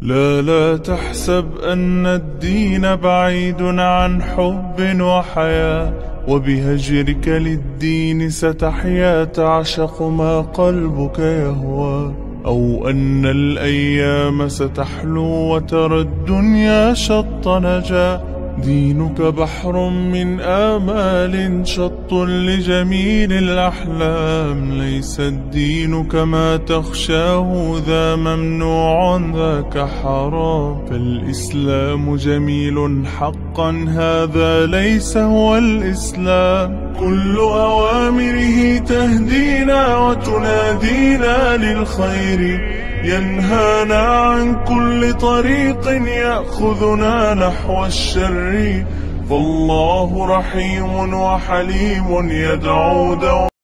لا لا تحسب أن الدين بعيد عن حب وحياة وبهجرك للدين ستحيا تعشق ما قلبك يهوى. أو أن الأيام ستحلو وترى الدنيا شط نجاه دينك بحر من آمال شط لجميل الأحلام. ليس الدين كما تخشاه ذا ممنوع ذاك حرام. فالإسلام جميل حقا هذا ليس هو الإسلام. كل أوامره تهدينا وتنادينا للخير. ينهانا عن كل طريق يأخذنا نحو الشر. فالله رحيم وحليم يدعو دوما